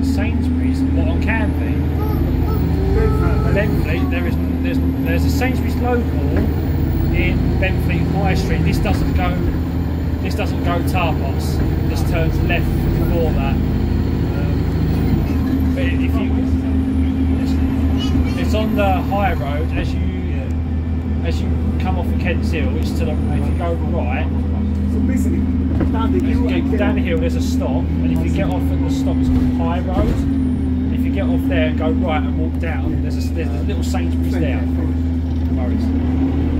in Sainsbury's, not on Canvey. Benfleet, there is there's, there's a Sainsbury's local in Benfleet High Street. This doesn't go this doesn't go Tarpots. This turns left before that. Um, but if you it's on the high road as you as you come off of Kent Hill, it's to the if you go right so basically, down the hill, you down the hill, there's a stop, and if you get off at the stop, it's called High Road. If you get off there and go right and walk down, there's a, there's a little Sainsbury's there. No worries.